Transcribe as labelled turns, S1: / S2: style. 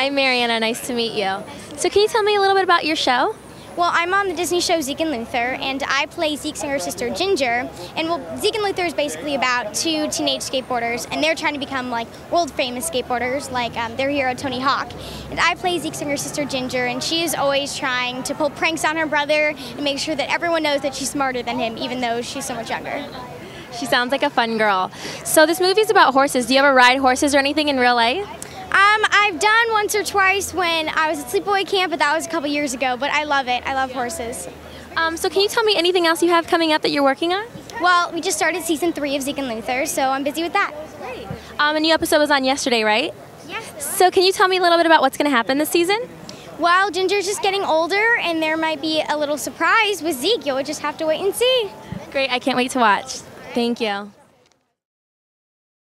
S1: I'm Marianna. Nice to meet you. So, can you tell me a little bit about your show?
S2: Well, I'm on the Disney show Zeke and Luther, and I play Zeke's younger sister Ginger. And well, Zeke and Luther is basically about two teenage skateboarders, and they're trying to become like world famous skateboarders, like um, their hero Tony Hawk. And I play Zeke's younger sister Ginger, and she is always trying to pull pranks on her brother and make sure that everyone knows that she's smarter than him, even though she's so much younger.
S1: She sounds like a fun girl. So, this movie's about horses. Do you ever ride horses or anything in real life?
S2: Um, I've done once or twice when I was at Sleepaway Camp, but that was a couple years ago. But I love it. I love horses.
S1: Um, so, can you tell me anything else you have coming up that you're working on?
S2: Well, we just started season three of Zeke and Luther, so I'm busy with that.
S1: Great. Um, a new episode was on yesterday, right?
S2: Yes.
S1: So, can you tell me a little bit about what's going to happen this season?
S2: Well, Ginger's just getting older, and there might be a little surprise with Zeke. You'll just have to wait and see.
S1: Great. I can't wait to watch. Thank you.